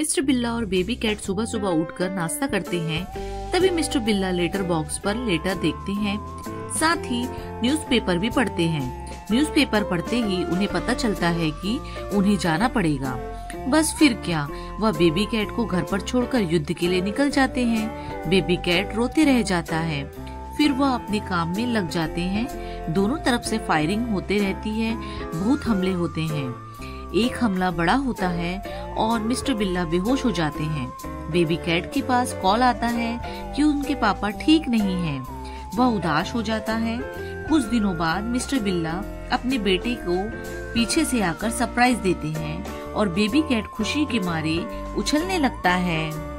Mister बिल्ला और baby cat सुबह सुबह उठकर नाश्ता करते हैं, तभी मिस्टर बिल्ला लेटर बॉक्स पर लेटर देखते हैं। साथ ही न्यूज़पेपर भी पढ़ते हैं। न्यूज़पेपर पढ़ते ही उन्हें पता चलता है कि उन्हें जाना पड़ेगा। बस फिर क्या, वह बेबी कैट को घर पर छोड़कर युद्ध के लिए निकल जाते हैं। बेबी कैट रोते रह जाता है। फिर वह अपने काम में लग जाते हैं। दोनों तरफ़ से फायरिंग होते रहती है बहुत हमले होते हैं। एक हमला बड़ा होता है और मिस्टर बिल्ला बेहोश हो जाते हैं। बेबी कैट के पास कॉल आता है कि उनके पापा ठीक नहीं हैं। वह उदास हो जाता है। कुछ दिनों बाद मिस्टर बिल्ला अपने बेटे को पीछे से आकर सरप्राइज़ देते हैं और बेबी कैट खुशी के मारे उछलने लगता है।